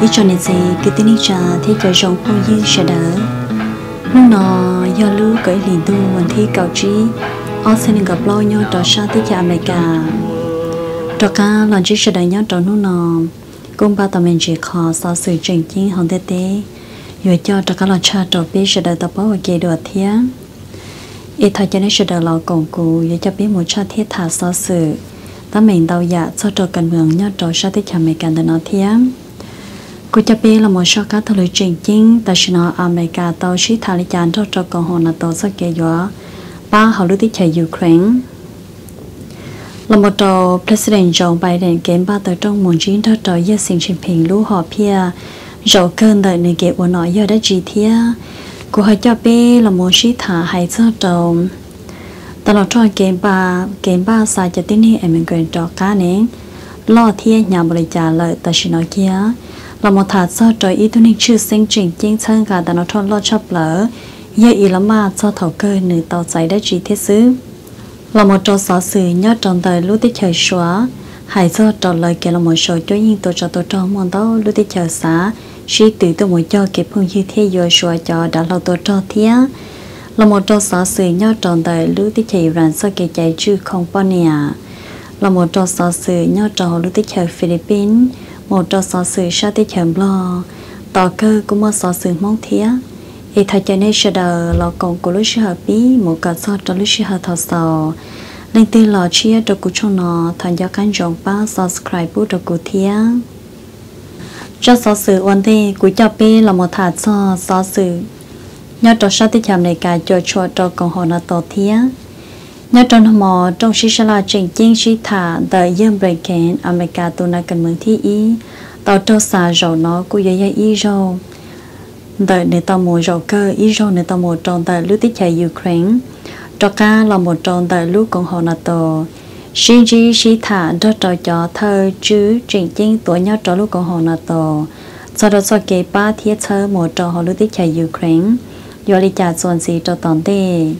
ít cho nên gì cái tên này cha thì cái dòng phong yên sẽ đỡ lúc nọ do lưu cái liền tu mình thi cầu trí. Ở xin gặp lo nhau trò sa tới cha mẹ cả. Trò ca lần chỉ sẽ đợi nhau trò lúc nọ cũng ba tàu mình chỉ khó so sự chuyện chính hồng tê tê. Rồi cho trò ca lần cha trò biết sẽ đợi tập báo và kỳ đồ thiết ít thời gian sẽ đợi lo cổng cụ, rồi cho biết một cha thiết thả so sự. Ta mình đau dạ cho trò cần mường nhau trò sa tới cha mẹ cả để nói thiết cô cho biết là một số các thời trình chính tại sao nó America, tàu sĩ thả lý chán cho cho con hồn là tàu sẽ kể gió ba họ lưu tích chạy Ukraine. Là một trò President Joe Biden kém ba tờ trong muốn chiến cho trò yêu sinh trình bình lũ họ phía dẫu cơn đợi người kể của nó giờ đã chỉ thia cô hỏi cho biết là một sĩ thả hay cho trò ta là cho kém ba kém ba sai cho tin hi em quyền trò cá nén. Lo thia nhà bồi trả lời ta chỉ nói kia là một thả cho trời ý tôi nên chưa sinh trình chính chân cả đã nó thôn lo chấp lỡ giờ ý lắm mà cho thầu cơ nữ tàu cháy đã chỉ thiết xứ. Là một trò xóa sự nhớ trong đời lúc tiết trời xóa. Hãy cho trò lời kể là một số cho những tôi cho tôi cho mong đó lúc tiết trời xá. Suy tử tôi muốn cho kịp phương như thế rồi xóa cho đã lâu tôi cho thế là một trò xóa sự nhớ trong đời lúc tiết trời rắn sau kể chạy chứ không bao nè. Là một trò xóa sự nhớ trong lúc tiết trời Philippines một trò sở sự sa tích chậm lo. Tỏ cơ cũng một sở sự mong thía. Thì thay cho nên sẽ đờ lo còn của lúc sẽ hợp bí, một cả so cho lúc sẽ hợp thọ sò lên tư lo chia cho cụ cho nó thành cho căn dòng ba subscribe bút cho cụ thía. Cho sở sự ổn định cụ cho bí là một thả so sở sự nhớ trò sa tích chậm này cả cho cho cho còn hồ nó tổ thía nhớ trong mò, trong sĩ sa là trình chiến sĩ thả the young breaking America tu na cần mừng thi ý tàu trâu xà rầu nó cũng dễ dễ ý rầu. The để tàu mùa rầu cơ ý rầu để tàu mùa trong the lưu tích chạy Ukraine. Cho ca là một trong the lưu cộng hòa NATO. Sĩ chỉ sĩ thả đó trò cho thơ chứ trình chiến tuổi nhớ cho lưu cộng hòa NATO. Sau đó sau kế ba thiết thơ một trong họ lưu tích chạy Ukraine. Do lý trả chuẩn gì cho toàn đề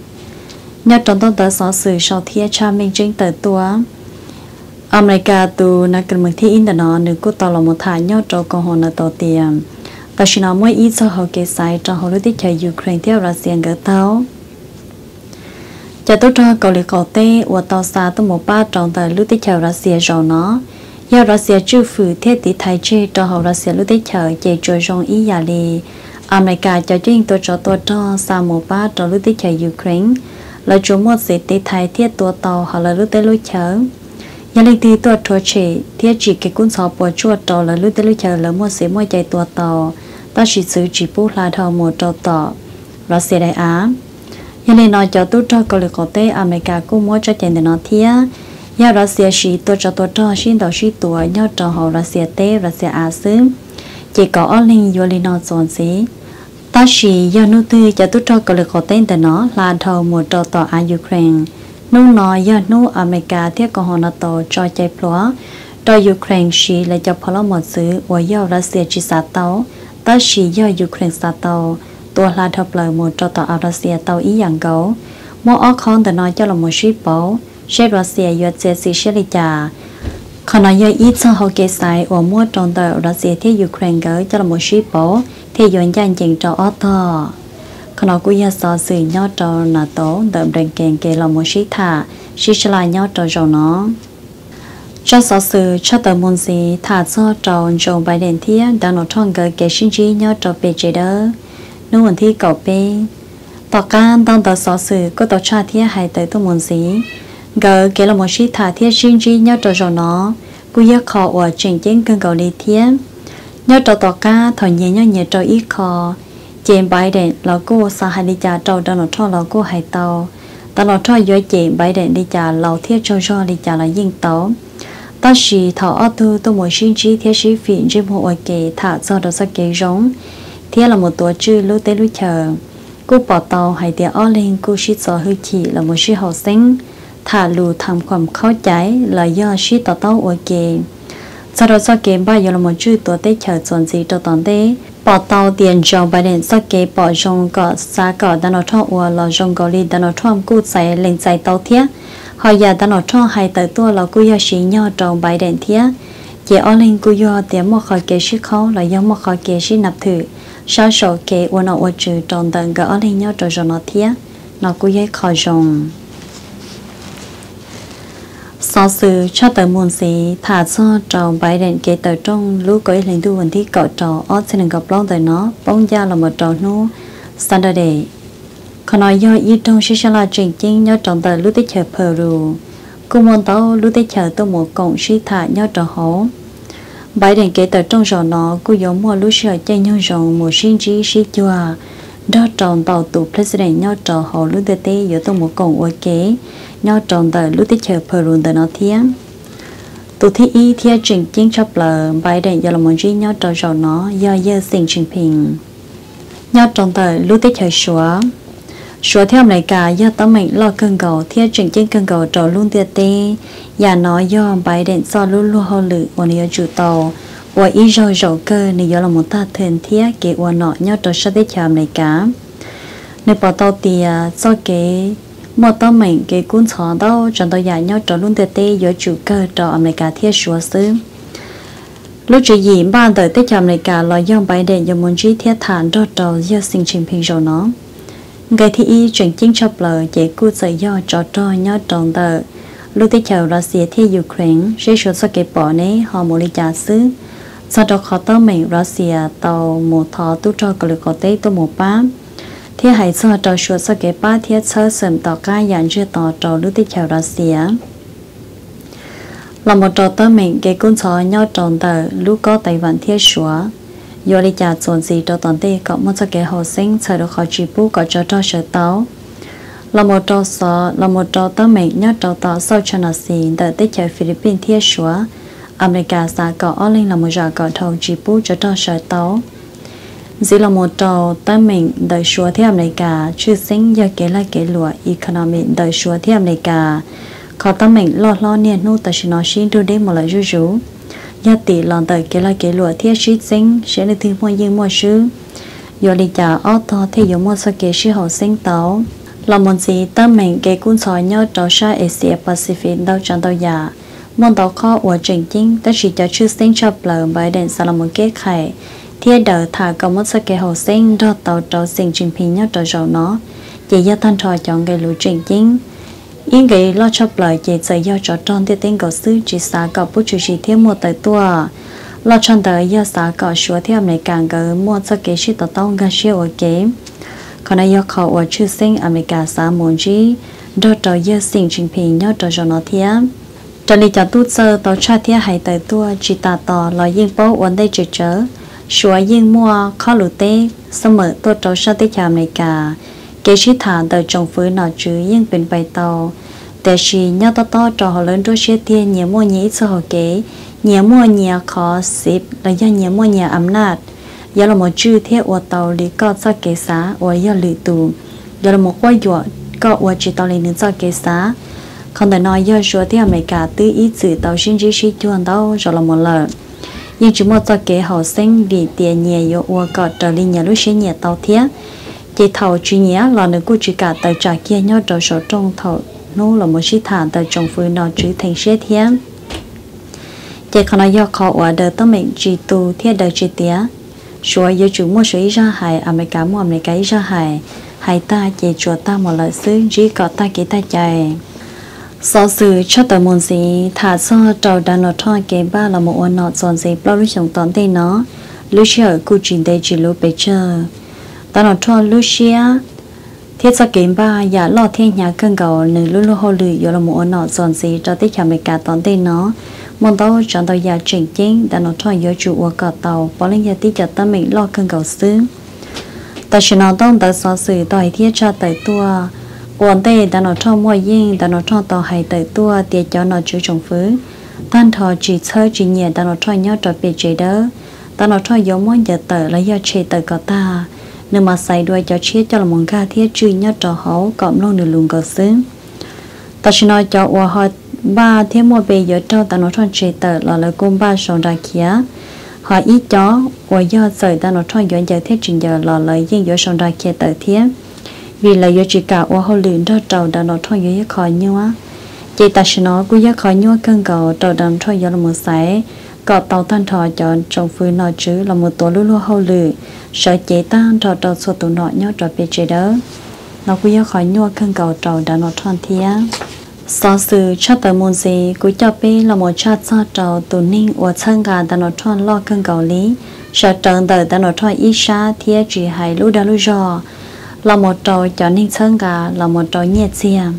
nhớ trong tôn tờ xó sự sau thiết cha minh trên tờ tua. America tu na cần mực thi in đó nữ cô tàu là một thả nhớ cho con hồn là tổ tiền ta chỉ nói mỗi ít cho họ kế sai trong họ lúc đi chạy Ukraine theo Russia gỡ tàu cha tôi cho cầu liệt cầu tê và tàu xa tôi một ba trong tờ lúc đi chạy Russia rồi nó. Do Russia chưa phử thiết tỷ thái chế cho họ Russia lúc đi chạy chạy trôi trong ý giả lì. America cho chuyên tôi cho tôi cho, xa một ba trong lúc đi chạy Ukraine là chúng một sự tế thái thiết tua tàu hoặc là lúc tế lối chớ. Nhà linh tí tua thua chỉ thiết chỉ cái cuốn sọ bỏ chua tàu là lúc tế lối chớ là một sự mua chạy tua tàu ta chỉ sử chỉ bút là thầu một tàu tàu và sẽ đại á. Nhà linh nói cho tôi cho câu lực có tế à America cũng mua cho chạy để nó thiết nhà đó sẽ chỉ tôi cho tôi cho xin đầu xin tuổi nhau cho họ là sẽ tế và sẽ á xứ. Chỉ có ở linh vô linh nó dọn ตาชียอนุตือจะตุจอกเลยขอเต้นแต่เนาะลาทอหมดต่ออายูเครนนู่นน้อยยอนุอเมริกาเทียกหอนตอจอใจพลัวต่อยูเครนชีและจะพลหมดซื้อวัยยอรัสเซียจิสาเตาตาชียอยูเครนสาเตาตัวลาทอเปลหมดต่ออารัสเซียเตาอีอย่างเกาโมอออคอนแต่น้อยเจ้าละโมชีเปาเชดรัสเซียยูเจซิเชลิจาขณะยออีซาฮอเกไซอวมัวตรงต่อรัสเซียที่ยูเครนเกาเจ้าละโมชีเปา thì dọn dàng chỉnh cho ở thọ còn nó cũng so sự nhau cho là tổ đậm đèn kèn kề lòng một sĩ thả sĩ sẽ lại nhau cho rồi nó. Cho so sự cho tờ môn gì thả cho trò tròn bài đèn thiết đã nó thong gờ kề sinh trí nhau cho bề chế đỡ nếu muốn thi cầu bê. Tỏ can đang tờ so sự có tờ cha thiết hay tới tôi môn gì gờ kề lòng một sĩ thả thiết sinh trí nhau cho rồi nó. Cũng yêu khó ở trình chiến cân cầu lý thiết nhớ trâu tọa cá thò nhẹ nhớ nhẹ trâu ít khó chèn bài đèn lão cô sa hai đi chà trâu đó nó cho lão cô hai tàu. Ta nó cho dưới chèn bài đèn đi chà lão thiết cho cho đi chà là yên tàu ta chỉ thò ở tư tôi muốn xin chỉ thiết sĩ phiền chim hộ ở kề thả do đó sa kế giống thiết là một tổ chư lưu tế lưu chờ. Cô bỏ tàu hay tiền ở lên cô sĩ sở hư chỉ là một sĩ học sinh thả lù thầm khoảng khó cháy, là do sĩ tàu tàu ở kề sau đó sau kế ba giờ là một chút tổ tết chờ chuẩn gì cho toàn tết bỏ tàu tiền cho bài điện sau kế bỏ trong cọ xa cọ đã nó cho ua là trong gò li đã nó cho cụ chạy lên chạy tàu thiết họ giờ đã nó cho hai tới tua là cụ giờ xí nhau trong bài điện thiết chỉ ở lên cụ giờ tiền một khỏi kế sĩ khó là do một khỏi kế sĩ nạp thử. Sau số kế ua nó ua trừ trong tầng gỡ ở lên nhau trong rồi nó thiết nó cụ giờ khỏi rồng sau sự cho tới muôn sĩ thả cho trò bài đèn kế tới trong lũ có lần tu vấn thi cọ trò ở trên gặp long tới nó bóng da là một trò nu standard day còn nói do y trong sẽ là chuyện chính nhau trong tờ lũ tích chờ Peru. Cũng muốn tao lũ tích chờ tôi một cộng sĩ thả nhau trò hổ. Bài đèn kế tới trong trò nó cũng giống một lũ sợ chạy nhau rồng một sinh trí sĩ chùa đó à. tròn tàu tụ president nhau trò hổ lũ tê tê giữa tôi một cộng OK. kế nhau tròn tờ lúc tích chờ Peru tờ nó thiên tụ thi y thiên trình chính chấp lờ bài đèn do là một duy nhau trò rò nó, do dơ sinh trình bình nhau tròn tờ lúc tích chờ xóa xóa theo này cả, do tấm mệnh lo cơn cầu thiên trình chính cơn cầu trò luôn tiệt tê. Và nó do bài đèn do luôn luôn hô lự của nhiều chủ tàu. Và ý rồi rổ cơ, này do là một ta thường thiết kế của nó nhau trò sát tích chờ này cả. Nếu bỏ tàu tìa do à, cái một tao mình cái cuốn sổ đâu chẳng tao giải nhau trở luôn tê tê giữa chủ cơ trở America thiết số xứ. Lúc chỉ gì ba đời tết cho cả lo do bài để do muốn chi thiết thản đo đầu do sinh trình bình rồi nó. Ngày thi y chuyển chính cho lời chỉ cú sở do cho cho nhau tròn tờ. Lúc tết chờ Russia thiết Ukraine sẽ số số cái bỏ này họ muốn đi trả xứ. Sau đó khó tao mình Russia tàu một thọ tu cho cái lực có tết tu một bám thì hãy cho trò chuột sau cái ba thiết sơ sầm tỏ ca dàn chưa tỏ trò lưu tích chào Russia là một trò tơ mình cái cuốn chó nhau tròn tờ lúc có tài vạn thiết xóa do lý trả chuẩn gì cho toàn tê có một số cái hồ sinh chờ được khỏi chỉ bút có cho cho sở táo. Là một trò sọ là một trò tơ mình nhau trò tỏ sau cho nó xì tờ tích chào Philippines thiết xóa America sẽ có ở lên là một trò có thầu chỉ bút cho cho sở táo chỉ là một trò ta mình đời xua theo này cả. Chư sinh do kế là kế lụa, economy đời xua theo này cả. Khó ta mình lo lo niên nô ta chỉ nói xin đưa đến một lời rú rú. Nhà tỷ lòng đời kế là kế lụa thì sĩ sinh sẽ được thêm mua dương mua sư do đi trả ô tô thì dùng mua số kế sư hậu sinh tấu. Là một gì, tâm mình kế cuốn sỏi nhau trò xa Asia Pacific đâu chẳng đâu giả mong tàu khó của trình chính ta chỉ cho chư sinh cho lời bài đèn sao là một kế khải thiên đỡ thả có một số cái hồ sinh, đo tàu cho sinh trình hình nhau trò rầu nó. Chỉ do thân trò chọn cái lũ truyền chính. Yên cái lo cho lời chỉ sợ do trò tròn tiêu tên cầu sư chỉ xả cầu bút chủ chỉ thêm một tới tua. Lo chọn tới do xả cầu xua theo này càng cái mua cho cái sự tàu tàu cái siêu ở kế. Còn ai do khẩu ở chữ sinh America xả muốn gì đo trò do sinh trình hình nhau trò rầu nó thiên cho nên cho tu sơ, tàu cha thiên hay tới tua, chỉ tà tò, lo yên bố ổn đây chữ chớ xóa yên mua khó lụt tế xong mở tôi trâu sa tế chàm này cả kế sĩ thả tờ trồng phứ nào chứ yên bên bài tàu để sĩ nhau to to trò họ lớn đôi xe tiên nhiều mua nhí cho họ kế nhiều mua nhiều khó xếp là do nhiều mua nhiều ấm nạt do là một chữ thế ở tàu lý có cho kế xá ở do lì tù do là một quay dụa có ở chỉ tàu lý nữa cho kế xá không thể nói do số thế mấy cả tư ý chữ tàu xin chỉ sĩ chuan tàu rồi là một lần nhưng chúng một cho kế học sinh vì tiền nhẹ yếu ua cọ trở lên nhà lúc sinh nhẹ tàu thiết chỉ thầu chủ nhé là nữ cụ chỉ cả tờ trả kia nhau trở số trong thầu. Nô là một sĩ thản tờ trồng phương nọ chữ thành sẽ thiết chỉ còn nói do khó ở đời tâm mệnh chỉ tu thiết đời chỉ tía. Số yêu chủ mua số ra hại, America mua America ra hại. Hại ta chỉ chúa ta một lời xứ, chỉ có ta kỹ ta chạy sau sự cho tờ môn gì thả cho tàu đàn nó thoi kế ba là một ôn nọ dọn gì bao lúc chồng tón tên nó lúc chờ cụ trình đây chỉ lúc bây giờ ta nó thoi lúc chia thiết cho kế ba giả lo thiên nhà cơn cầu nữ lúc lúc hồ lử yo là một ôn nọ dọn gì cho tích cả mấy cả tón tên nó mong tao chọn tàu giả chỉnh chính đã nó thoi yo chủ của cả tàu, bỏ lên nhà tích cho ta mình lo cơn cầu xứ. Ta chỉ nói tông ta so sự tỏi thiết cho tới tua ổn tê đã nó cho mua yên đã nó cho tàu hải tới tua tiệt cho nó chú trồng phứ. Tan thọ chỉ chơi chỉ nhẹ, đã nó cho nhau trở về chế đỡ đã nó cho giống món giờ tờ là do chế tờ có ta. Nên mà xài đuôi cho chiết, cho là món gà thiết chữ nhất cho hấu cộng luôn được luôn có xứ. Ta chỉ nói cho ua họ ba thiết mua bề giờ cho ta nó cho chế tờ là lời cung ba sòng ra kia họ ít chó ua do sợi ta nó cho giống giờ thiết trình giờ là lời riêng giữa sòng ra kia tờ thiết vì là do chỉ cả ô hồ luyện đó trâu đã nó thôi dưới khỏi nhau á. Chị ta sẽ nói của yếu khỏi nhau cân cầu trâu đàn thôi yếu là một sải có tàu thân thọ cho trong phu nọ chứ, là một tổ lưu lưu hồ lử sợ chế ta trò trò số tụ nọ nhớ trò bề chế đó. Nó cũng khỏi nhua cân cầu trầu đã nó tròn á. So sự cho tới môn gì của cho bê là một cha cha trầu tụ ninh và chân gà đã nó tròn lo cân cầu lý. Sợ trần đời đã nó tròn ít xa thía chỉ hay lưu đã lưu rò là một trò cho nên sân cả là một trò nhẹ xiêm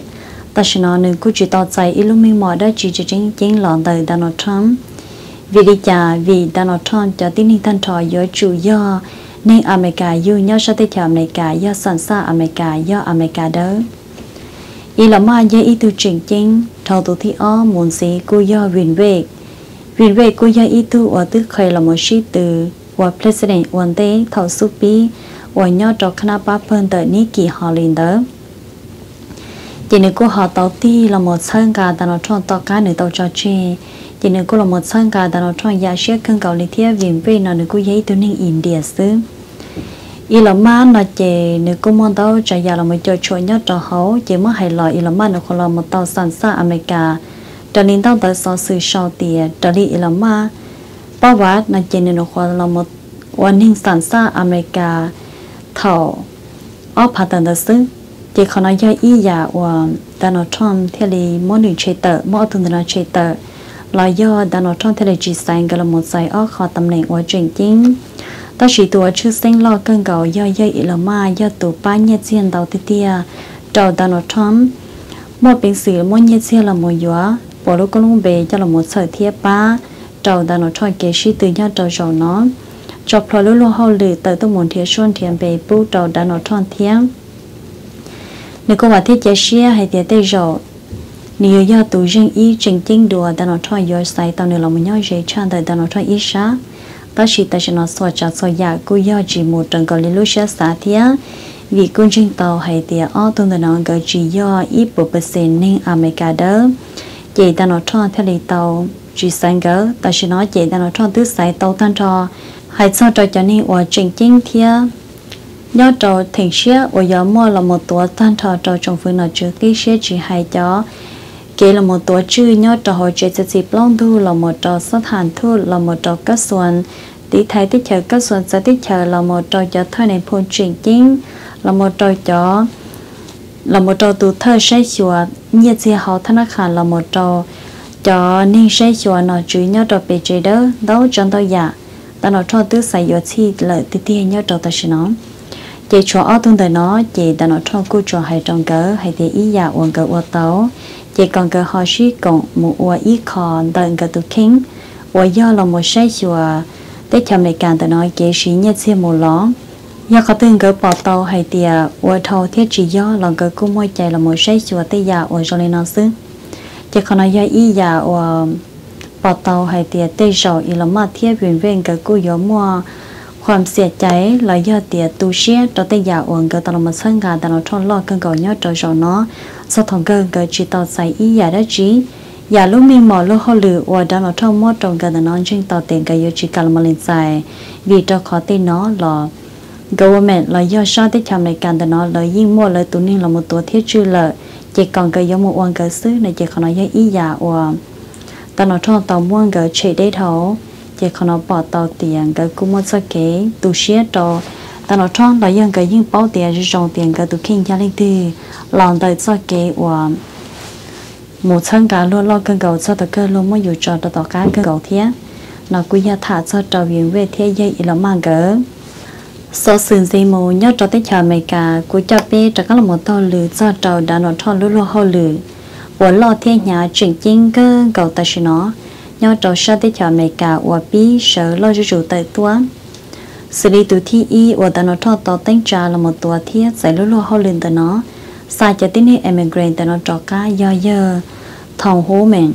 ta chỉ nói nên cũng chỉ tao chạy ít lúc mình mỏi đó chỉ chỉ chính chính lọn đời Donald Trump. vì đi chả vì Donald Trump cho tin hình thân trò giữa chủ do nên America yêu nhau sẽ tới chào America do sẵn sàng America do America đó ý là mà dễ ý tu trình chính thầu tu thi ó muốn gì cô do viên về viên về cô do ý tu ở tức khởi là một sĩ từ và president one day thầu su và nhau cho khana ba phân tới ní kỳ họ liền đó chỉ nếu cô họ tàu ti là một sân gà ta nó chọn tàu cá nữa tàu cho chơi chỉ nếu cô là một sân gà ta nó chọn giá xe cân cầu lý thiết viên về nó nếu cô giấy tu nên India xứ. Y là má nó chỉ nếu cô muốn tàu chạy giá là một chỗ chỗ nhất cho hậu chỉ mới hay lo y là má nó còn là một tàu sản xa America. Trở nên tàu tới so sự sau tiền trở nên y là má bao vát nó chỉ nên nó còn là một quan hình sản xuất America thầu ở phát triển đó xứ chỉ còn nói cho ý giả của Donald Trump, theo lý mỗi người chơi tờ mỗi tuần nó chơi tờ. Là do Donald Trump, theo lý chỉ sang cái là một giải ở khó tầm này của chuyện chính. Ta chỉ tuổi chưa sinh lo cơn cầu do do ý là ma, do tụ ba nhét diện đầu tiên tia đầu Donald Trump mỗi bình sử mỗi nhét diện là một yếu bỏ lúc con lông bề cho là một sợi thiết ba. Đầu Donald Trump kể sĩ từ nhau đầu dầu nó cho phở lúc lúc hậu lử tới tôi muốn thiết xuân thiền về bù đầu Donald Trump thiêm nếu có mà thiết chế xia hay thiết tây dầu nếu do tụ riêng ý trình chính đùa Donald Trump do sai tao nếu là một nhau dễ chan tới Donald Trump ý sáng ta chỉ ta chỉ nói so chặt so giả cô ya chỉ một trận cầu liên lúc sẽ xả thía vì quân trình tàu hay tiệt ở tuần đó nó gọi chỉ ya ít bộ bê sen nên America đó chỉ ta nói cho theo lý tàu chỉ sáng gỡ ta chỉ nói chỉ ta nói cho tứ sai tàu tan cho hay cho trò cho nên ở trình chính thía nhớ trò thành xía ở giờ mua là một tổ tan trò trò trong phương nào trước cái xía chỉ hay cho kể là một tổ chữ nhớ trò hội chế sẽ dịp long thu là một trò sát hàn thu, là một trò cất xuân. Tí thái tích chờ cất xuân sẽ tích chờ là một trò cho thơ này phun truyền chính là một trò cho là một trò tù thơ say chùa nhiệt gì họ thân khả là một trò cho nên say chùa nó chú nhớ trò bề chế đó đâu trong tôi dạ ta nó cho tứ sai yếu chi là tí tí nhớ cho ta xin nó chị cho ở tương đời nó chị ta nó cho cô cho hay trong cỡ hay thì ý dạ uống cỡ uống tấu. Chị còn cỡ họ sĩ cộng một uống ý còn đợi cỡ tụ kinh uống do là một sai chùa. Để cho mình càng ta nói, chị sĩ nhất xem một ló. Do có tương cỡ bỏ tàu hay tiề à, uống thâu thiết chỉ do là cỡ cô môi chạy là một sai chùa tây già dạ uống cho nên nó xứng chị còn nói do ý dạ già ua bỏ tàu hay tiề tây sầu ý là mà thiết viên viên cái cô yếu mua ความเสียใจลอยยอดเตียตูเชียตัวเตียอวนก็ตลอดมาเชิงการแต่เราทนรอกันก่อนยอดจอยเนาะสะท้อนเกินก็จีต่อใส่อีอย่าได้จีอย่าลูกมีหมอลูกเขาหรือว่าดาวเราท่องมอดตรงกันแต่น้องจึงต่อเตียงก็ยจีการมาเล่นใจวีตัวขอตีเนาะหรอ government ลอยยอดชาติทำในการแต่เนาะเลยยิ่งมั่วเลยตัวนี้เราหมดตัวเทียชื่อเลยจีก่อนก็ยมวันก็ซื้อในจีขนอยอีอย่าว่าแต่เราท่องต่อม่วง ta nó trong tàu muôn gỡ chạy đây thấu chỉ con nó bỏ tàu tiền gỡ cũng mất sơ kế tu xế trò ta nó trong tàu dân gỡ những bao tiền chỉ trong tiền gỡ tu kinh gia lên thì lòng đời sơ kế của một chân cả luôn lo cơn gầu cho tàu cơ luôn mới อยู่ cho tàu tàu cá cơn gầu thế nó quy ra thả cho tàu viện về thế dây là mang gỡ so sừng gì mù nhớ cho tới chờ mày cả của cho biết chắc là một tàu lử cho tàu đã nó cho luôn luôn hậu lử và lo cơ ta nhau trò cả lo cho chủ xử lý tụ thi y và ta nó thọ tỏ tên trà là một tua thiết giải lúa lúa hậu lên từ nó. Sai cho tin hệ emigrant ta nó trò cá do giờ. Thòng hố mèn,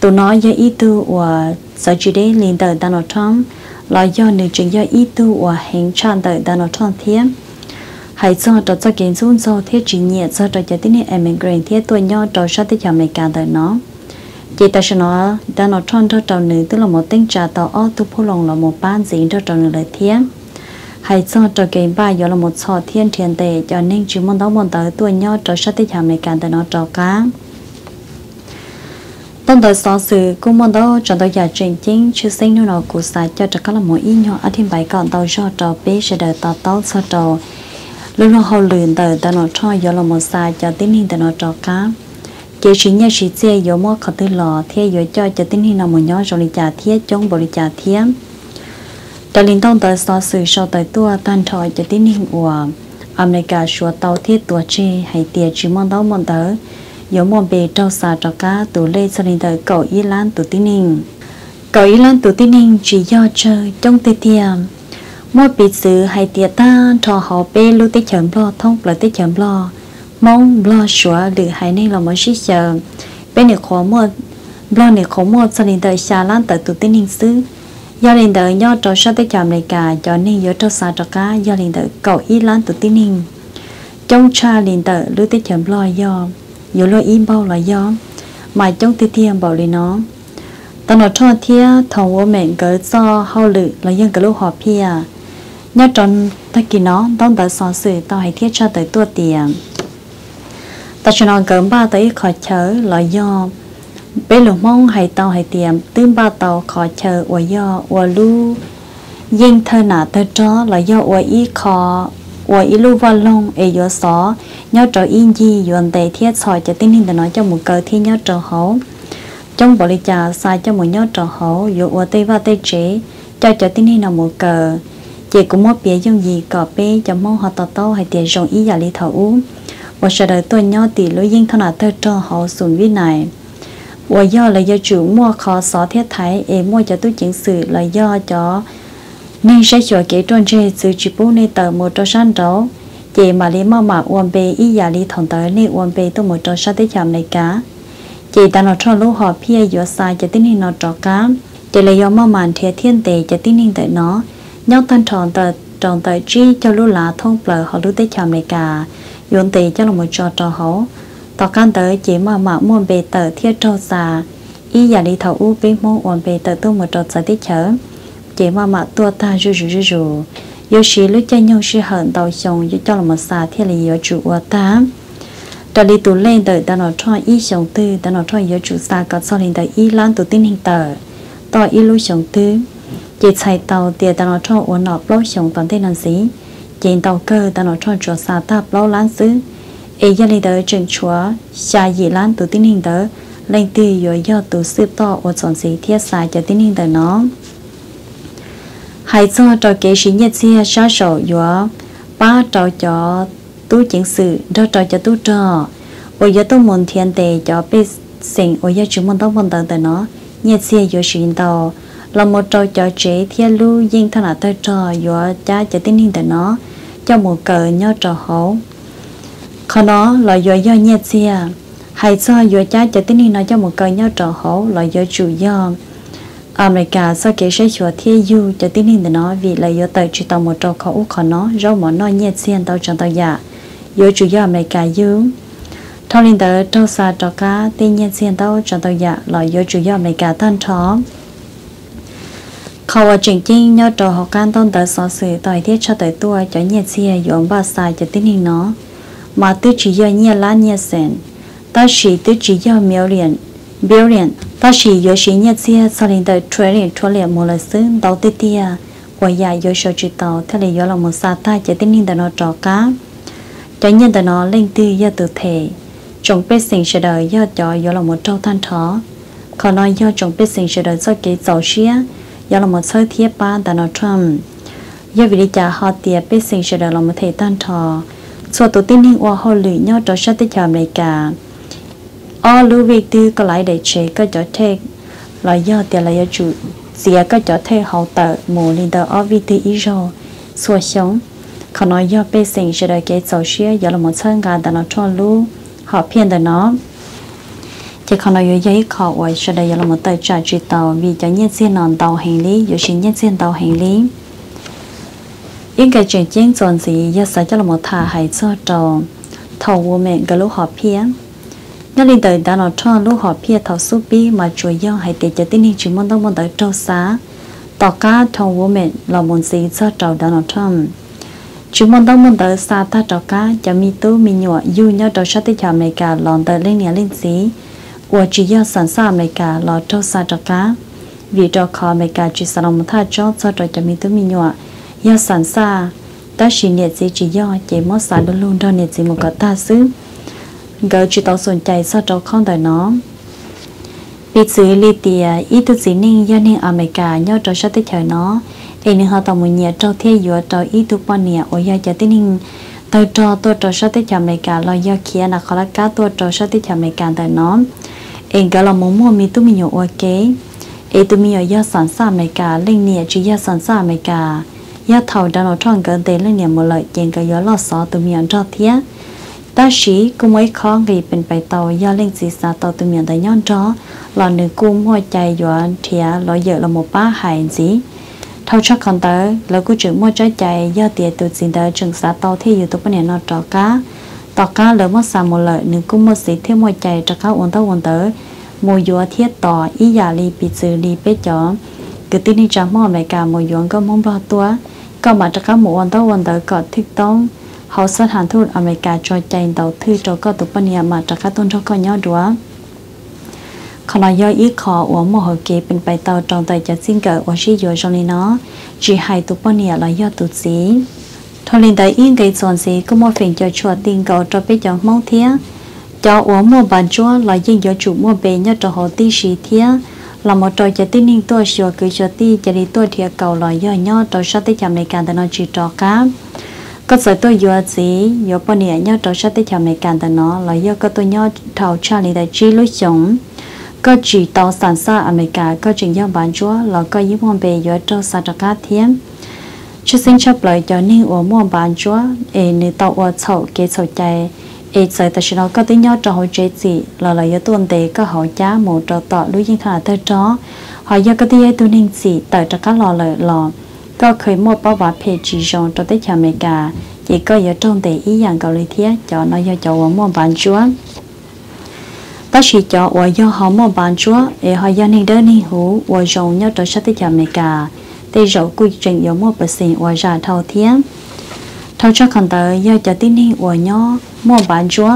tụ nó do ý tu và sở chỉ để lên từ ta nó thom lo do nữ chính do ý tu và hành tràn từ ta nó thom thiết hãy cho cho cho kiến xuống cho thế chỉ nhẹ, cho cho cho tin hệ emigrant thế tuổi nhau trò sa tới cho mẹ cả đời nó. Chị ta sẽ nói đã nói tròn cho trâu nữ, tức là một tên trà tàu ở tu phô lòng là một ban gì cho trâu nữ lời thiên hay cho trâu game ba giờ là một sọ thiên thiên tệ cho nên chỉ muốn đóng một tới tuổi nhau cho sát tích hàm mấy cả đời nó trâu cá. Tông đời xó sự cũng mong đó cho tôi giải truyền chính chứ sinh nó nào cụ xài cho cho các là mỗi ý nhỏ, ở thiên bài còn tàu cho trò bé sẽ đợi tàu tàu sau trò lúc nó họ luyện tới ta nó cho giờ là một sai cho tín hình ta nó cho cá chỉ chỉ nhà chỉ chơi giờ mua khẩu tư lò thế giờ cho cho tín hình nào một nhóm rồi đi trả thiết chống bộ đi trả thiết ta linh thông tới so sự so tới tua tan thọ cho tín hình của America xua tàu thiết tua chi hay tiền chỉ mong tàu mong tới yếu mua bề trâu xa cho cá tủ lê cho nên tới cậu y lan tín hình cậu y lan tụ tín hình chỉ do chơi trong tê tiệm mỗi bị sự hay tiệt ta, cho họ bê lưu tế chấm lo, thông lời tế chấm lo. Mong lo sửa lử hay nên là mới xí chờ bên này khó mua lo này khó mua cho nên đời xa lan tới tụ tín hình xứ. Do nên đời nhau cho sao tế chấm này cả, cho nên nhớ cho xa cho cá, do nên đời cậu y lan tụ tín hình. Trong cha liền đời lưu tế chấm lo do yếu lo im bao là do, mà trong tư thiên bảo lý nó. Ta nói cho thia thầu vô mệnh cỡ do, hao lự là dân cỡ lúc họ pia nhớ tròn ta kỳ nó đông tới xóa sự tao hãy thiết cho tới tua tiền. Ta cho nó gớm ba tới khỏi chờ lo do. Bên lục mong hãy tao hãy tiền tương ba tàu khỏi chờ và do và lu. Yên thơ nà thơ chó lo do và ý khó và ý lu vào lông ấy vừa xó. Nhớ trở yên gì dọn tệ thiết soi cho tinh hình để nói cho một cờ thi nhớ trở hấu. Trong bộ lịch trà sai cho một nhớ trở hấu vừa và tây và tây chế cho cho tinh hình là một cờ chị cũng mua bia dùng gì cỏ bê cho mô họ tao tao hay tiền rong ý giả lý thảo u và sau đó tôi nhớ tỷ lối yên thằng nào tôi cho họ xuống vi này. Và do là do chủ mua khó xó thiết thái, em mua cho tôi chính sự là do cho nên sẽ cho kế tròn trên sự chỉ bố nên tờ một trò san đó chị mà lấy mà mà uốn bê ý giả lý thằng tờ nên uốn bê tôi một trò san tới chạm này cả. Chị ta nó cho lũ họ phía dựa sai cho tin hình nó trò cá. Chị lấy do mà màn thiệt thiên tệ cho tin hình tới nó nhau tan tròn tờ tròn tờ chi cho lũ lá thông bờ họ lũ tới chạm này cả. Yuan tì cho là một trò trò hổ. Tỏ can tới chỉ mà mà muốn bề tờ thiết trò già. Y giả đi thầu u bên mô ổn bề tờ tôi một trò xa tới chở chỉ mà mà tua ta rù rù rù rù. Yêu sĩ lúc cho nhau sĩ hận đầu xong yêu cho là một xa thiết là yêu chủ của ta. Đã đi tù lên tờ ta nó cho y sông tư, ta nó cho yêu chủ xa có sau lên tờ y lan tù tin hình tờ. Tỏ y lúc sông tư chị chạy tàu tiền ta nó cho uống nọ lâu sống vấn đề làm gì chị tàu cơ ta nó cho chúa xa ta lâu lán xứ. Ấy gia đình tới trường chúa xa dị lán từ tin hình tới lên từ rồi giờ từ xưa to uốn chọn gì thiết xài cho tin hình đời nó. Hãy cho trò kế sĩ nhật xe xa sổ dùa, ba trò cho tu chiến sự đó trò cho tu trò. Ở giờ tôi muốn thiền tề cho biết sinh ở giờ chúng mình tôi muốn tới tới nó. Nhật xe dùa sĩ tàu là một trò trò chế thiên lưu yên thân là tôi trò yếu cha cho tin hình tại nó, cho một cờ nhau trò hậu khó nó là do do nhất xìa à. hay cho yếu cha cho tin hình nó cho một cờ nhau trò hậu là do chủ do. America sau kế sẽ chùa thiên du cho tin hình nó vì là do tới chỉ tàu một trò khó u khó nó rau món nó nhẹ xìa tàu chẳng tàu dạ do chủ do America dương thao linh tới trâu xa trò cá tin nhẹ xiên tàu trong tàu dạ là do chủ do America thân khâu ở trên chính nhớ trò học can tôn tới so sự tại thiết cho tới tua cho nhiệt xe yếm ba sai cho tin hình nó. Mà tư chỉ do nhẹ lá nhẹ sen ta chỉ tư chỉ do miêu liền. Biểu liền ta chỉ do chỉ nhiệt xe sau lên tới truy liền truy liền một lần xứ đầu tiên tia à. qua nhà do sở chỉ tàu, theo là do là một sa ta cho tin nên nó trò cá. Cho nhân tại nó lên tư do tự thể trồng bê sinh sẽ đời do cho do là một trâu than thó. Còn nói do trồng bê sinh sẽ đời do cái giàu xía giờ là một sơ thiết ba tại nó trầm giờ vì đi trả họ tiệt bê sinh sẽ là một thể than thó số tổ tiên hiện qua họ lử nhau cho sát tới chào này cả ở lưu việc tư có lại để chế có cho thế là do tiền là do chủ dìa có cho thế hậu tờ mù lên tờ ở vị tư ý rồi số sống còn nói do bê sinh sẽ là cái dầu xia giờ là một chân gà đã nó cho lưu họ phiền đời nó chỉ còn nói giấy khó vậy cho đây là một tờ trả chỉ tàu vì cho nhân viên nón tàu hành lý dù xin nhân viên tàu hành lý. Những cái chuyện chiến dọn gì giờ sẽ cho là một thà hay cho trò thầu vô mẹ cái lúc họ phía nhớ linh tới đã nói cho lúc họ phía thầu su bi mà chủ yếu hay để cho tin hình chỉ mong đông mong tới trâu xá. Tỏ cá thầu vô mẹ là một gì cho trâu đã nói cho. Chúng mong tâm mong tới xa ta trâu cá, cho mi tu mi nhựa du nhau trâu sát tới cho mẹ cả lòn tới lên nhà lên xí. 我只要sản xuất mấy cả lò trâu sa cho cá vì cho khó mấy cả chỉ sản một thà cho cho cho cho mình tôi mình nhọ ya sản xuất ta chỉ nhiệt gì chỉ do chỉ mất sản luôn luôn cho nhiệt gì một cái ta xứ gỡ chỉ tao sồn chạy sao cho con đời nó bị xử lý tiề ít tu sĩ ninh do ninh ở mấy cả nhau cho sát tới chờ nó thì nên họ tao muốn nhẹ cho thế dựa cho ít tu quan nhẹ ở gia cho tới ninh tôi cho tôi cho sát tới chào mấy cả, lo do kia là khó là cá tôi cho sát tới chào mấy cả tại nó. Em cái là muốn mua mi tụi mi nhiều ok. Em tụi mi ở do sản xuất mấy cả, linh nhẹ chỉ do sản xuất mấy cả. Do thầu đã ở trong cái tên linh nhẹ một lời tiền cái gió lo sợ tụi mi ăn cho thiết ta sĩ cũng mấy khó vì thâu cho con tớ là cú chữ mua trái chạy do tiền từ xin tớ trường xã tàu thì youtube bên này nó trò cá. Tàu cá lớn mất xả một lợi nếu cũng mua xí thêm mua chạy cho cá uống tới uống tới mua dúa thiết tỏ ý giả li bị xử li bế chó. Cứ tin đi chẳng mong lại cả mua dúa có mong bao tua. Còn mà cho cá mua uống tới uống tới có thích tông hậu sát hàn thu ở Mỹ cả cho chạy tàu thư cho có tụ bên này mà cho cá tôn cho con nhau đuối เท่าชักคอนเตอร์แล้วก็จึงมัวใจใจยาเตียตัวสินเดอจึงสาตอที่อยู่ตัวปเนี่ยนอจอก้าต่อก้าเหลือมัวสามหมดเลยหนึ่งกุ้งมัวสีเที่ยวมัวใจจะเข้าวันเต้าวันเตอร์มัวยัวเทียต่ออียาลีปีซือลีเป๊จอคือที่นี่จะมออเมริกามัวยวนก็มองบอตัวก็มาจะเข้าหมู่วันเต้าวันเตอร์ก็ทิกต้อง họ sơ hàn thu America cho chạy đầu thư cho có tụ bania mà cho các tôn cho có nhau đùa còn là tàu có chỉ sát tàu sản xuất cả có trình giao bán chúa, là có ý mong bề vừa trâu sa cho cá thiếm chú xin chấp lời cho nên ở mua bán chúa, ê nữ tàu ở chậu kế chậu chạy ê ta sẽ nói có tiếng nhớ trò hồi chế gì là là do tuần tế có hỏi giá một trò tọ lối dân thà thơ chó hỏi do có tiếng tôi nên gì tại cho cá lò lò, có khởi mua bao bát phê chỉ rong cho tới chào mẹ cả chỉ có ở trong để ý dạng cầu lý thiết cho nó do cho ở một chúa bác sĩ cho và do họ một bàn chúa để họ do nên đơn hình hú và dòng nhau cho sát tới chào mẹ cả để rau quy trình yếu một bác sĩ và giả thâu thiên, thâu cho khẳng tới do cho tin hình của nhau một bàn chúa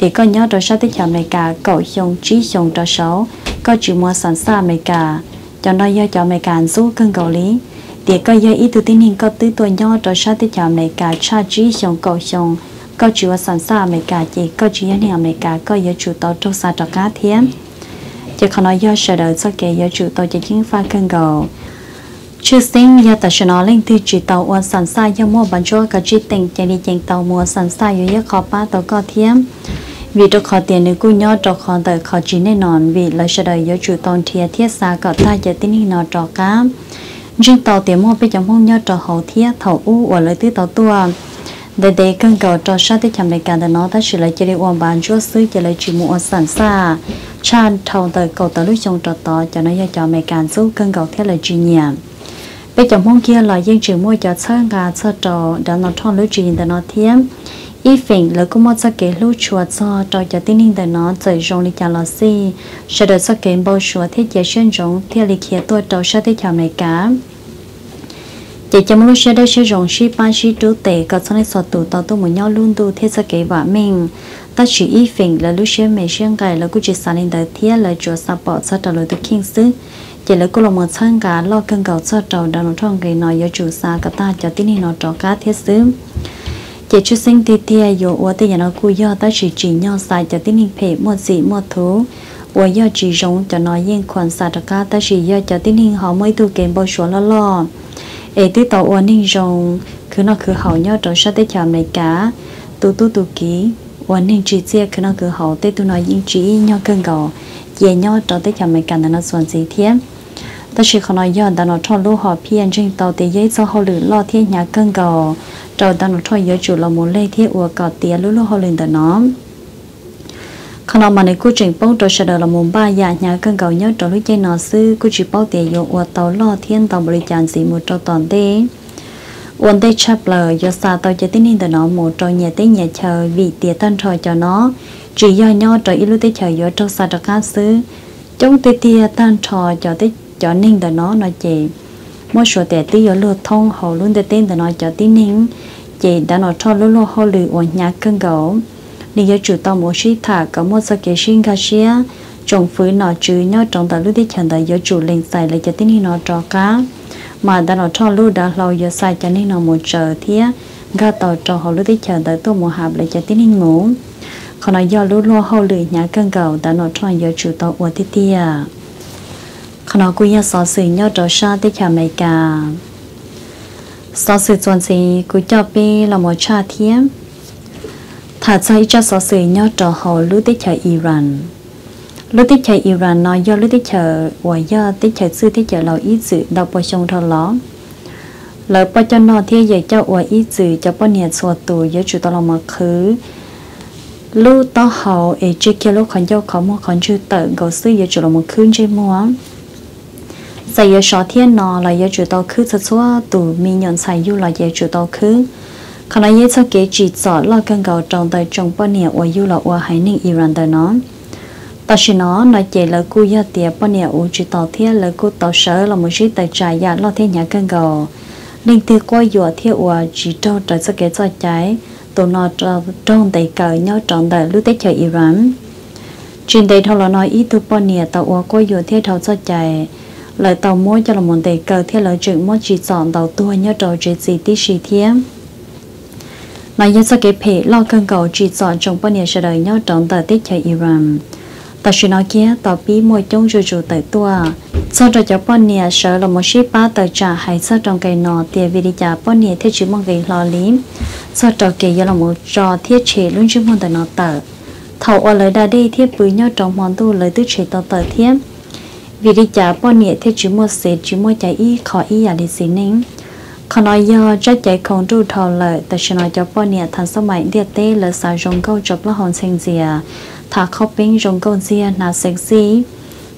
để có nhau cho sát tới chào mẹ cả cậu xong trí xong cho số có chữ mua sẵn sàng mẹ cả cho nó do cho mẹ cả giúp cân cầu lý. Để có do ít tu tin hình có tư tuổi nhau cho sát tới chào mẹ cả cha chỉ xong cầu xong có chịu sẵn sàng mẹ cả gì có chịu nhà mẹ cả có giờ chủ tàu trong xa cho cá thiếm chỉ còn nói do sợ đời cho kể nhớ chủ tàu chỉ chính pha cân gầu. Chưa sinh nhớ ta sẽ nói lên từ chỉ tàu ở sẵn sàng nhớ mua bán cho cả chỉ tình, chạy đi chạy tàu mua sẵn sàng nhớ khó ba tàu có thiếm vì cho khó tiền nếu cô nhớ cho khó đời khó chỉ nên nón vì lời sợ đời nhớ chủ tàu thiệt thiết xa có ta giờ tin hình nó cho cá. Riêng tàu tiền mua bây giờ mua nhớ trò hậu thiết, thầu u ở lời tư tàu tua để để cân cầu cho sát tới chậm lại cả để nó ta chỉ lấy chỉ để uống bàn chúa sư chỉ lấy chỉ mua sẵn xa. Chan thầu tới cầu tới lúc trong trò tỏ, cho nó cho mẹ càn giúp cân cầu theo là chỉ nhẹ bây giờ mong kia là dân chỉ mua cho chơi ngà chơi trò để nó thon lúc chỉ để nó thiếm. Ý phình là cũng một số cái lúc chùa cho cho cho tin hình để nó chạy rong đi cho nó xí sẽ được số cái bao chùa thiết chế xuyên rong theo lịch hiện tôi đầu sát tới cho mẹ cả chỉ cho lúc sẽ đây sẽ rong xí ba xí chú tệ. Các cho nên sọt tụ tao tôi muốn nhau luôn tụ thiết số cái vợ mình. Ta chỉ ý phình là lúc sẽ mẹ xuyên cái là cũng chỉ sáng lên đời thiết, là chỗ sa bỏ sao trả lời tôi kinh sư. Chỉ là cô lòng một thân cả lo cân cầu cho trâu đang trong cái nói do chủ xa cả ta cho tin hình nó trò cá thiết sư chỉ chú sinh thì thì yo ở đây nó cú yo ta chỉ chỉ nhau sai cho tin hình phê một gì một thứ ở yo chỉ giống cho nó yên khoản sa cho cá, ta chỉ yo cho tin hình họ mới tu kiếm bao số lo lo ấy tí tàu ở ninh rồng. Cứ nó cứ hậu nhau trong sát tới chào này cả tu tu tu ký. Ở ninh chỉ chia cứ nó cứ hậu tới tu nói yên chỉ nhau cơn gò. Dễ nhau trong tới chào này cả nó xuân gì thế. Ta chỉ không nói yo đã nó cho lúa họ phiền trên tàu để dễ cho họ lử lo thiên nhà cơn gò. Trong ta nó cho giờ chủ là muốn lấy thiết ua cọ tiền lúc lúc họ lên từ nó khi nào mà này cô trình bao đồ sẽ là muốn ba nhà nhà cân cầu nhớ trâu lúc chơi nó sư cô chỉ bao tiền dùng ua tàu lo thiên tàu bồi chán gì một trâu toàn tê uốn tê chắp lờ do xa tàu chơi tin từ nó một trâu nhà tê nhà chờ vì tiền tân trò cho nó chỉ do nhau trâu ít lúc tê chờ do trâu xa trâu cá sư trong tê tia tân trò cho tê cho ninh từ nó nó chị mỗi số tiền tí do lừa thông hầu luôn để tên từ nó cho tin nín chị đã nói cho lô lô hô lì ở nhà cân cầu đi ở chủ tàu mua xí thả có mua số cái sinh cá xía trồng phứ nọ chứ nhớ trong tờ lúc đi chẳng tờ yếu chủ linh xài lấy cho tin hi nó trò cá. Mà đã nó cho lúc đã lâu yếu xài cho nên nó mua chờ thía gà tàu trò họ lúc đi chẳng tờ tôi một hạp lấy cho tin hi ngủ. Còn nó do lúc lo hậu lưỡi à. nhà cân cầu đã nó cho yếu chủ tờ ua tí tia còn nó cũng nhớ xó sự nhớ trò xa tí chả mày cả. Xó sự chuẩn gì cũng cho bê là một cha thiếm thả cho cho sở sự nhau trò hồ lúc tích chờ Iran. Lúc tích chờ Iran nói do lúc tích chờ và do tích chờ sư tích chờ lâu ý dự đọc bồi sông thọ ló. Lời bao cho nó thế dạy cho và ý dự, cho bao nhiêu số tù giờ chủ tao lòng mà khứ. Lúc tao hồ ấy chỉ kia lúc còn cho khó mua còn chưa tự gấu sư giờ chủ lòng một khứ trên mua. Giờ giờ sợ thiên nó là giờ chủ tao khứ thật số tụ mi nhận xài du là giờ chủ tao khứ khả năng nhất cho kế chỉ sợ lo căng cầu trong đời trong bao nhiêu ở yêu là ở hải ninh Iran tại nó ta chỉ nó nói chỉ là cô gia tiệp bao nhiêu ở chỉ tàu thiên là cô tàu sở là một chiếc tài trái nhà lo thiên nhà căng cầu nên từ qua dùa thiên ở chỉ trong trời cho kế cho trái tụi nó trong đời cờ nhau trong đời lúc tết chơi Iran trên đây thầu là nói ý tu bao nhiêu tàu ở qua dùa thiên thâu cho trái lời tàu mua cho là một tay cờ thiên lời chuyện mua chỉ chọn tàu tua nhau trò chuyện gì tí gì thiên nói như sau cái phê lo cân cầu chỉ chọn trong bao nhiêu đời nhau trong tờ tiết cho Iran. Ta suy nói kia, tờ bí môi trong rùi rùi tới tua. Sau đó cho bao nhiêu sợ là một ship ba tờ trả hay sau trong cái nọ tiền vì đi trả bao nhiêu thế chỉ mong cái lo lý. Sau đó kể là một trò thiết chế luôn chứ mong tờ nọ tờ. Thầu ở lời đa đi thiết bự nhau trong món tu lời tư chế tờ tờ thiết. Vì đi trả bao nhiêu thế chỉ mua xe chỉ mua chạy y khó y à đi xin nín ขณะยอจะใจคงดูทอเลยแต่ชนะจะป้อนเนี่ยทันสมัยเดียเต้และสายรงเก้าจบละหอนเซงเจียถ้าเขาเป็นรงเก้าเจียนาเซ็กซี่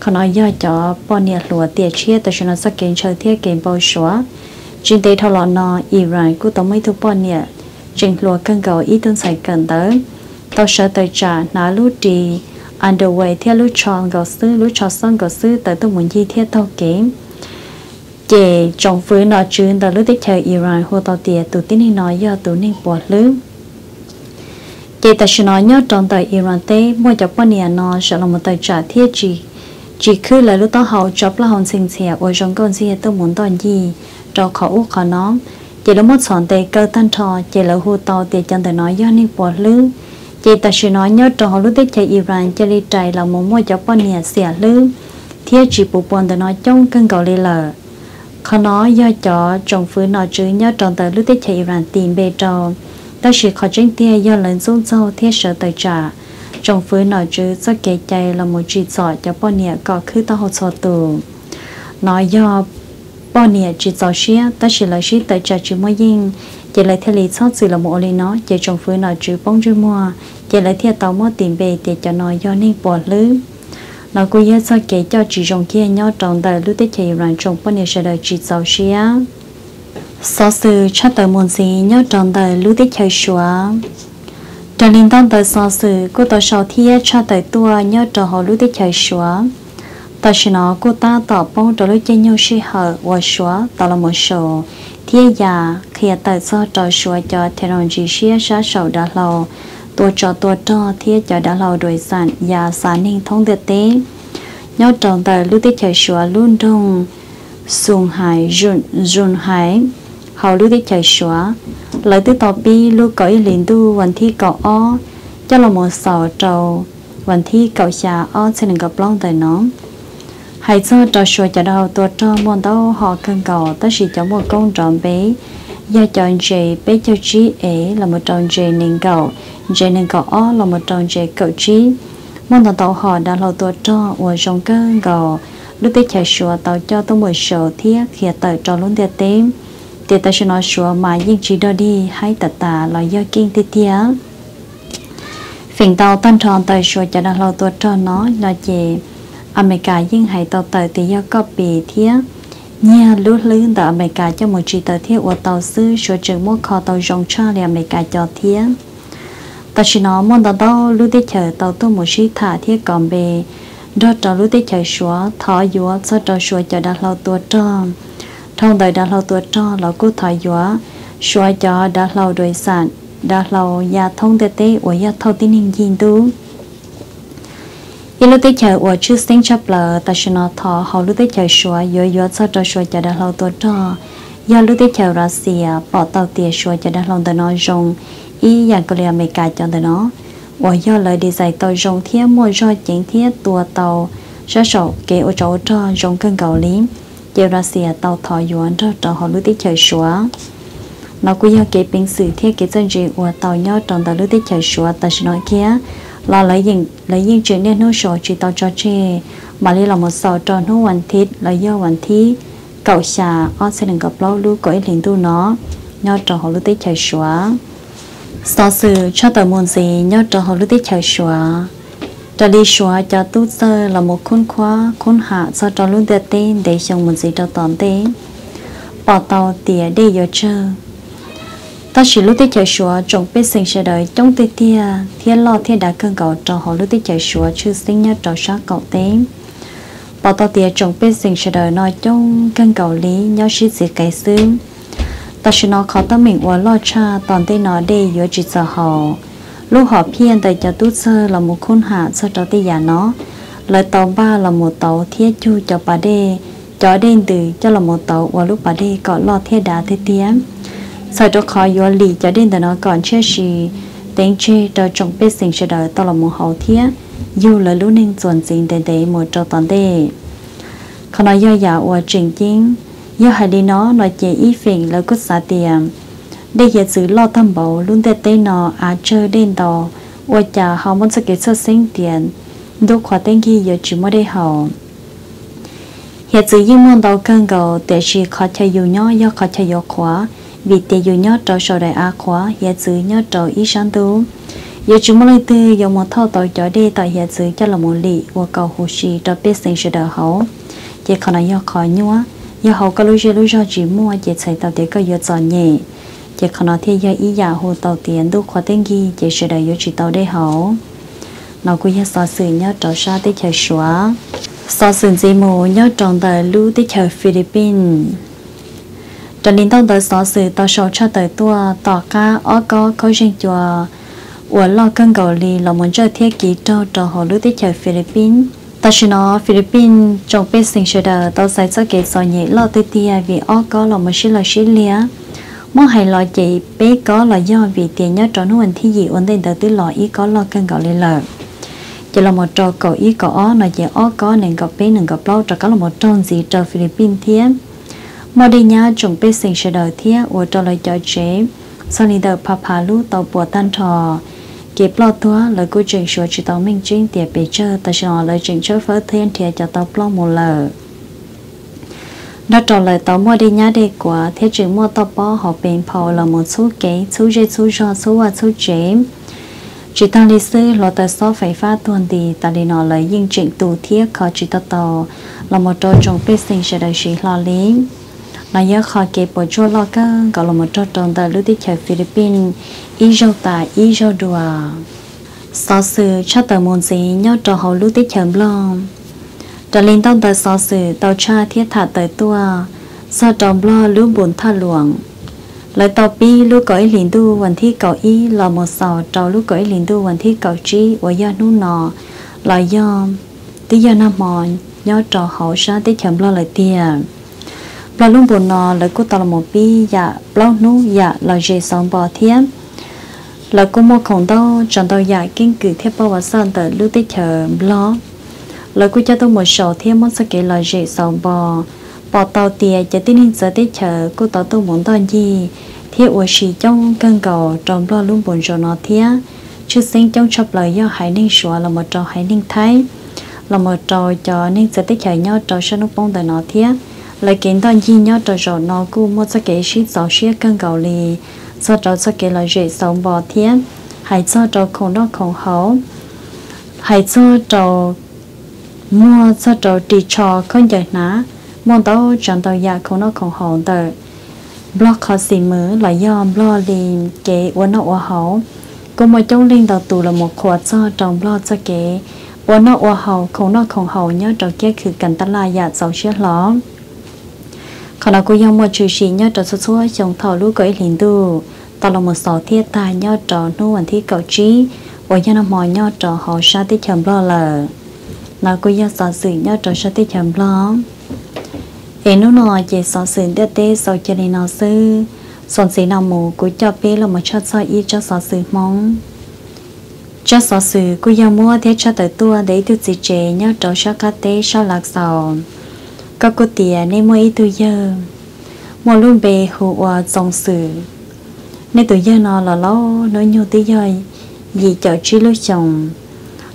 ขณะยอจะป้อนเนี่ยหลัวเตียเชียแต่ชนะสเกนเชอเทียเกมโบชัวจินเตทอลอนออีไรกูต้องไม่ทุกปอนเนี่ยจิงหลัวกันเก่าอีต้นใส่กันเตอต่อเชอเตจ่านาลูดีอันเดอร์เวย์เทียลูชอนก็ซื้อลูชอซอนก็ซื้อแต่ต้องมุนยี่เทียเท่าเกม chế trong phứ nó chuyên đã lúc tích thời Iran hồ tàu tiền tụ tin hình nói do tụ ninh bỏ lứ chế ta sẽ nói nhớ trong tờ Iran tế, mua cho bọn nhà nó sẽ là một tờ trả thiết chỉ chỉ cứ là lúc đó hậu chọc là hồn sinh xẻ ở trong con xe tôi muốn toàn gì? Cho khó u khó nó. Chế là một sòn tế cơ tan trò chế là hồ tàu tiền chân tờ nói do ninh bỏ lứ chế ta sẽ nói nhớ trong lúc tích thời Iran chế li trái là một mua cho bọn nhà xẻ lứ thiết chỉ bộ bọn tờ nói trong cân cầu lì lờ khó nói, do cho trồng phứ nọ chứ, nhớ trong tờ lúc tết chạy Iran tìm bề trò. Đó chỉ khó tránh tia, do lớn dung sâu, thiết sở tài trả. Trồng phứ nọ chứ, do kể chạy là một chuyện giỏi cho bọn nhẹ có khứ tao hỗ trợ tù. Nói do bọn nhẹ chỉ giỏi xía đó là lợi xí tài trả chứ mua yên chỉ lại theo lý sót sự là một lý nó, chỉ trồng phứ nọ chứ bóng chứ mua chỉ lại theo tàu mua tìm bề để cho nó do nên bỏ lưới nó cũng nhớ sao kể cho chị rồng kia nhau trong đời lúc tết chạy rằng trong bao nhiêu sẽ đời chị giàu xia sau sự chắc tới muốn gì nhau trong đời lúc tết chơi xóa trong liên tâm tới sau sự cô tôi sau thiên chắc tới tua nhau trong họ lúc tết chơi xóa ta chỉ nó, cô ta tỏ bông trở lúc chơi nhau xí hở và xóa tạo là một số thiên già, khi tại sau trò xóa cho thằng rồi chỉ xía sát sầu đã lâu ตัวจอตัวจอที่จะด้เราโดยสารยาสารนิ่งท้องเดือเต้ยอดจองแต่ลูกที่เฉยชัวลุ่นดงสูงหายรุนรุนหายเขาลูกที่เฉยชัวเลยที่ต่อปีลูกก็อีหลินดูวันที่เก่าอ้อเจะเราหมดสาวเจ้าวันที่เก่าชาอ้อเสนกับปล้องแต่น้องหายเจอจอชัวจะเราตัวจอมวนเต้าหอกันเก่าแต่สิจะหมดกงจอมเบ้ gia chọn chế bế cho chí ế là một trong chế nên cầu. Chế nên cầu ó là một trong chế cầu chí. Mong tàu tàu họ đã lâu tuổi cho và trong cơn gò lúc bé chạy sửa tàu cho tôi một sổ thiết khi tàu cho luôn tiệt tím thì ta sẽ nói sửa mà yên chỉ đo đi, hay tất tà là do kiên tiệt tiệt phiền tàu tân tròn tàu sửa cho đã lâu tuổi cho nó là chế America yên hãy tàu tàu thì do copy thiết nhà lúc lớn tại Mỹ cả cho một chỉ tờ thiết của tàu sư cho trường mua kho tàu rong cho là Mỹ cả cho thiết ta chỉ nói mong tàu đó lúc tới chờ tàu tôi một chỉ thả thiết còn về đó cho lúc tới chờ xóa thọ dúa cho cho xóa cho đã lâu tua cho thông đời đã lâu tua cho là cú thọ dúa xóa cho đã lâu đời sản đã lâu nhà thông tê tê của nhà thâu tin hình nhìn đúng 一路在桥，我去新加坡，但是呢，他好路在桥说，有有操作说叫他好多多，有路在桥拉西啊，跑到地说叫他好多那种，一样个了没改叫的呢。我要来 đi dạy tàu rồng thiết mua cho chính thiết tua tàu. Ra sổ kế ô cháu cho rồng cân cầu lý. Chiều ra xìa tàu thỏ yuan cho trò họ lưu tiết chơi xóa nó cũng yêu kế bình sử thiết kế dân trị của tàu nhau tròn tàu lưu tiết chơi xóa ta sự nói kia là lấy những lấy những chuyện nên nó số chỉ tao cho chê mà lấy là một sầu cho nó hoàn thiết là do hoàn thiết cậu xà ở sẽ đừng gặp lâu lưu cõi liền tu nó. Nhau trò họ lưu tích chạy xóa. Sau sự cho tờ môn gì nhau trò họ lưu tích chạy xóa. Trò đi xóa cho tu sơ là một khuôn khóa khuôn hạ cho trò luôn đẹp tên để xong môn gì cho toàn tên. Bỏ tàu tỉa đi giờ chơi ta chỉ lúc tới chạy xóa trong bếp sinh sẽ đợi. Trong à, tê tia thiên lo thiên đã cơn cầu cho họ lúc tới chạy xóa chưa sinh nhớ trò sát cầu tế bảo tao tia trong bếp sinh sẽ đợi, nói trong cơn cầu lý, nhớ sĩ gì cái xương ta chỉ nó khó tâm mình uống lo cha, toàn tê nó đi, giữa chỉ sợ họ. Lúc họ phiền tại cho tút sơ là một khôn hạ sơ cho tê giả nó. Lời tàu ba là một tàu thiết chu cho bà đê cho đen từ, cho là một tàu và lúc bà đê có lo thiết đá thiết tiếng sau đó khó yếu lì cho đến đó nó còn chưa gì đến chơi đó trong bếp sinh sẽ đợi tao là một hậu thiết dù là lúc nên chuẩn gì để để một trò toàn đề còn nói do giả của trình chính do hai đi nó nói chế ý phiền là cút xả tiền. Để hiện sự lo thâm bảo luôn để tên nó à chơi đến đó và chả họ muốn sẽ kết sơ sinh tiền. Đôi khóa tên kia giờ chỉ mới đây hậu. Hiện sự như môn đầu cơn cầu để chỉ khó chơi dù nhỏ do khó chơi yếu khóa vì tiền dù nhớ trò sổ đại á khóa hiện giữ nhớ trò ý sáng tú giờ chúng mới từ dùng một thao tội cho đi tại hiện giữ cho là một lì và cầu hồ sĩ cho biết sinh sự đời hậu. Chỉ còn là do khỏi nhúa, do hậu có lúc lúc do chỉ mua chỉ chạy tàu để có giờ giòn nhẹ. Chỉ còn là thế do ý giả hồ tàu tiền đủ khó tên ghi chỉ sự đời chỉ tàu để hậu. Nó cũng như so sự nhớ trò sa tới chờ xóa. So sự gì mù nhớ tròn đời lưu tới chờ Philippines cho nên tôi tới xóa sự, tao sầu cho tới tua tỏ cá ó có có riêng chùa ủa lo cân cầu lì là muốn chơi thiết kế cho cho họ lưu tiết chơi Philippines. Ta chỉ nói Philippines, trong bên sinh sự đời, tao sai cho cái sò nhẹ lo tới tia vì ó có là một số là sự lia mong hay lo chị bé có là do vì tiền nhớ cho nó anh thi gì ổn định tới tới lo ý có lo cân cầu lì lợ chỉ là một trò cầu ý có ó, là chỉ ó có nên gặp bé nên gặp lâu cho có là một tròn gì cho Philippines thiếp mà đi nhà chuẩn bị sinh sẽ đời thiết ở trong lời cho chế. Sau này đợi Papa phá lũ tàu bùa tan thò kịp lo tua lời cô trình sửa chỉ tàu minh chính tiệp bị chơi ta sẽ lời trình chơi phở thiên thiệt cho tàu lo một lờ nó trả lời tàu mua đi nhà đi quá thiết chuyện mua tàu bó họ bên phò là một số kế, số dây, số cho số và số chế. Chỉ tăng lịch sử lo tàu số phải phát tuần thì ta đi nói lời yên chuyện tù thiết khó chỉ tàu tàu. Là một trò trồng bê sinh sẽ đời sĩ lo lý. นายขอเก็บปวดชัวลอก็ก็ลงมาจอดตรงตาลุที่ชาวฟิลิปปินส์อีโจตาอีโจดัวซอสือชาตมนสียอดจอเขาลุที่เฉิบลอมจะลินต้องตาซอสือเตาชาเทียถาเตยตัวซอจอมบล้อลุบุญท่าหลวงเลยต่อปีลูกก้อยหลินดูวันที่เก่าอี้ลอมอสอจอลูกก้อยหลินดูวันที่เก่าจีวายอนู่นนอลอยยอมติยานามอนยอดจอเขาชาที่เฉิบลอเลยเตีย bao luôn buồn nọ là cô tao là một bi dạ bao nu dạ là dễ sống bỏ thiên, là cô mua khổng đâu chọn đau dạ kinh cử theo bao và sơn tờ lưu tích chờ lo là cô cho tôi một sổ thiên mất sơ kể là dễ sống bỏ bỏ tàu tiền cho tin hình giờ tích chờ cô tao tôi muốn tao gì thiết ủa sĩ trong cân cầu trong lo luôn buồn cho nó thiên, chứ sinh trong chập lời do hải ninh sủa là một trò hải ninh thái là một trò cho nên giờ tích chờ nhau trò sân bông tại nó thiên lại kiến toàn gì nhau trò trò nó cú mua cho cái shit gió shit căng cầu lì. Cho trò cho cái loại dễ sống bỏ thiên hay cho trò không đó không hấu hay cho trò mua cho trò đi cho con giải ná. Mua tao chẳng tao dạ ya không nó không hấu tờ. Blog họ xì mứ là do blog lì cái uốn nó uốn hấu cô mà trong linh đầu tù là một khóa cho trong block cho cái uốn nó uốn hấu không nó không hấu nhớ trò cảnh ta là ya giàu shit lắm còn là cô yêu một chú sĩ nhớ trò số số trong thọ lũ cõi liền tu tao là một sáu thiết tài nhớ trò nu ảnh thi cầu trí. Và nhớ năm mò nhớ trò họ sa tiết chầm lo lờ nó cô yêu sợ sự nhớ trò sao tiết chậm lo. Ế nó nọ chỉ sợ sự tê tê sợ cho nên nó sư son sĩ nào mù cũng cho bé là một chút sợ y cho sợ sự mong. Cho sợ sự, cô yêu mua thế cho tới tua để tôi chỉ chế nhớ trò sao cá tê sao lạc sầu các cô tiền nên mua ý giờ mua luôn bề hồ hòa dòng sự nên tôi giờ nó là nói nhiều tí rồi vì chợ truy lối chồng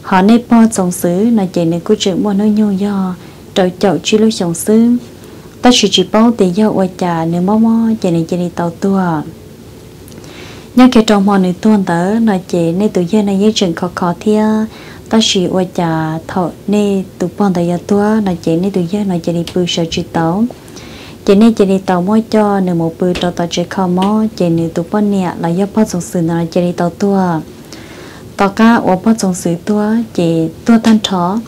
họ nên po dòng xứ là chỉ nên cô chuyện mua nói nhiều do trời chợ truy lối chồng xứ ta chỉ chỉ bao tiền do ở trà nếu mò mò chỉ nên chỉ đi tàu tua nhưng cái trong mò này tuôn tớ là chỉ nên tôi giờ này những chuyện khó khó thia ta chỉ ở nhà thọ nè tụ bọn tại giờ tua nó chỉ nè tôi giờ nó chỉ đi bự sợ chỉ tàu chỉ nè chỉ đi tàu mỗi cho nếu một bự tàu tàu chỉ khó mò chỉ nên tụ bọn nè, là do bọn dòng sử nó chỉ đi tàu tua. Tàu cá ở bọn dòng sử tua chỉ tua tan chó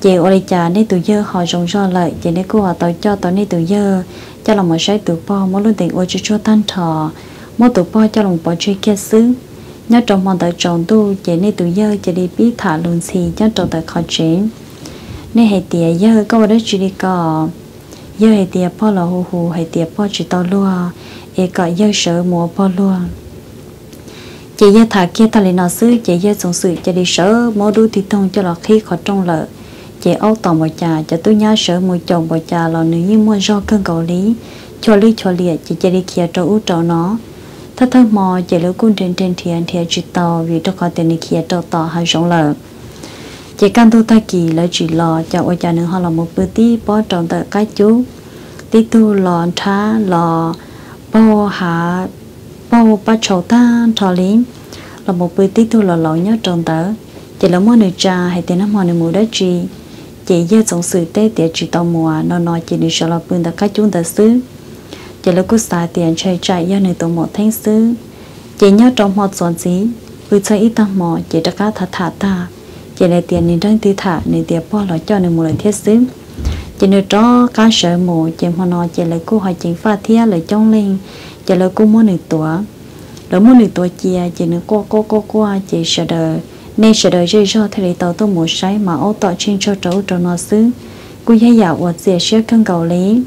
chỉ ở nhà cha nên từ giờ, họ trồng cho lại. Chỉ nè cô họ tàu cho tàu nè từ giờ. Cho lòng một sai tụ bọn, mỗi lần tiền ở chỗ chỗ tan chó mỗi tụ bọn cho lòng bọn chơi kia xứ nhớ trong mong tới chồng tu, chỉ nên tự giờ chỉ đi biết thả luôn xì nhớ trong tới khó chuyện nên hệ tiệt giờ có đó chỉ đi có giờ hệ tiệt po là hù hù hệ tiệt po chỉ tao lúa ai có giờ sợ mùa po lúa chỉ giờ thả kia ta lên nó xứ, chỉ giờ sống sự, chỉ đi sợ mua đu thì thông cho là khi khó trong lợi chị âu tòng bỏ trà cho tôi nhớ sợ mùi chồng bỏ trà là nữ như mua do cơn cầu lý. Cho lý, cho liệt chị chỉ đi kia trâu út trâu nó thật thơ mò, chạy lưu cung trên trên thiền thiền chị tàu vì cho có tiền đi kia trâu tỏ hay sống lợ chỉ căn tu ta kỳ lấy chị lò cho ôi cha nữ họ là một bữa tí, bó tròn tờ cái chú. Tí tu lò thá, lò bao hạ bao ba chầu ta thọ lý là một bữa tí tu lò lò nhớ tròn tờ. Chỉ là mua nữ trà hay tiền năm hoa nữ mù đất chị. Chỉ giờ trong sự tê tiệt chỉ tàu mùa, nó nói chỉ đi sợ là bưng tờ cái chúng tờ xứ chỉ là cứ xài tiền chơi chạy ra nơi tổ một thanh sư chỉ nhớ trong một số gì, cứ chơi ít tâm mò, chỉ đã cá thả thả ta. Chỉ là tiền nên đang tư thả nên tiền bỏ lại cho nên một lời thiết sư chỉ nếu cho cá sợ mù chỉ mà nó chỉ là cú hỏi chính pha thiết lại trong lên. Chỉ là cú muốn nửa tuổi lỡ muốn nửa tuổi chia chỉ nếu cô cô cô qua chỉ sợ đời nên sợ đợi dây do thầy tàu tôi một sai mà ô tọa trên cho trâu cho nó xứ. Cú dây dạo và dễ sẽ cân cầu lý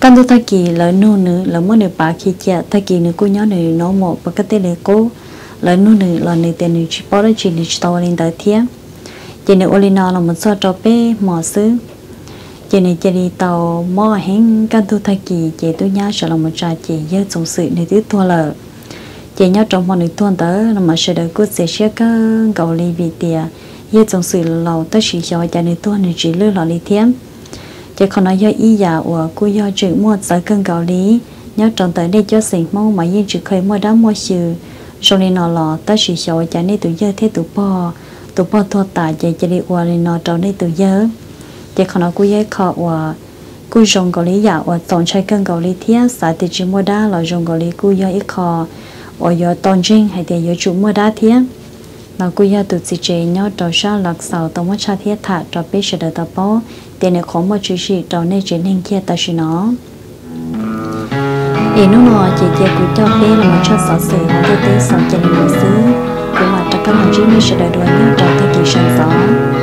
căn tôi thay kỳ là nô nữ là mỗi nữ bà khi chia thay kỳ nữ cô nhớ nữ nó một bậc cái tên là cô là nô nữ là nữ tên nữ chỉ bỏ ra chỉ nữ chỉ tàu lên tới thiên chỉ nữ olina là một số trò bé mỏ xứ chỉ nữ chỉ đi tàu mỏ hẹn căn tôi thay kỳ chỉ tôi nhớ sợ là một trà chỉ dơ trong sự nữ tiếp thua lợ chỉ nhớ trong một nữ tuần tới là mà sẽ được cô sẽ sẽ có cầu ly vị tiền nhớ trong sự lâu tới sự cho cha nữ tuần nữ chỉ lưu lại lý thêm chỉ còn nói do ý giả của cô do chữ mua sở cân gạo lý. Nhớ trong tới đây cho sinh mong mà yên chữ khởi mua đã mua sự sau này nó lọ tới sự cho chả nên tụi giờ thế tụi bò. Tụi bò thua tả chạy chỉ đi qua nên nó trong đây tụi giờ chị còn nói cô dễ khó của cô dùng gạo lý giả của tổng chạy cân gạo lý thiết xã thì chỉ mua đá là dùng gạo lý cô do ít khó ở giờ tôn trinh hay thì giờ chủ mua đá thiết là cô gia tụt chỉ chế nhau trò sao lạc sầu tao mất cha thiết thả trò biết sẽ đợi tao bó tiền này khó mà chú gì trò nên chế nên kia ta chỉ nó. Ý nó nói chỉ chỉ cũng cho bé là một chút sợ sự mà tôi tế sợ cho nên một xứ cũng mà tất cả chí chuyện sẽ đợi đuổi nhau trò thế kỳ sáng gió.